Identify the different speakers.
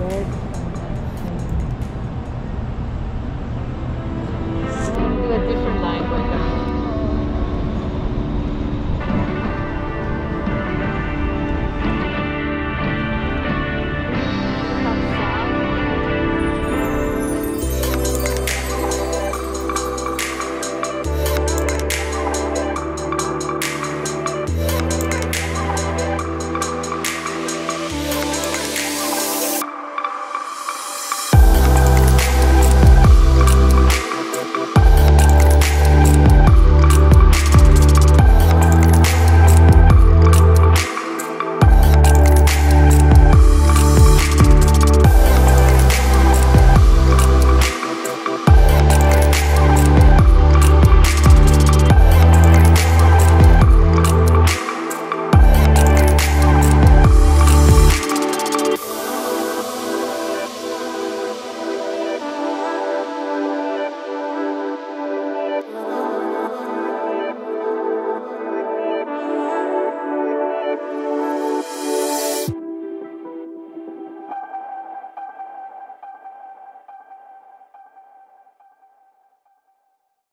Speaker 1: red